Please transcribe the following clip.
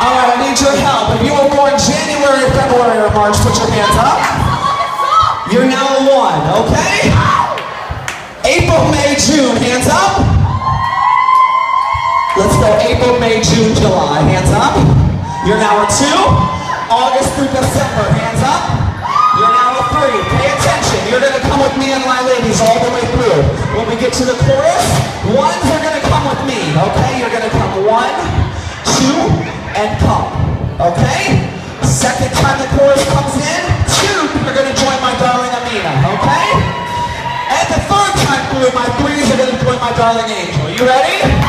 All right, I need your help. If you were born January, February, or March, put your hands up. You're now a one, okay? April, May, June, hands up. Let's go April, May, June, July, hands up. You're now a two. August through December, hands up. You're now a three. Pay attention. You're gonna come with me and my ladies all the way through. When we get to the chorus, ones are gonna come with me, okay? You're gonna come one, two, and come, okay? Second time the chorus comes in, two, you're gonna join my darling Amina, okay? And the third time through, my threes are gonna join my darling Angel. You ready?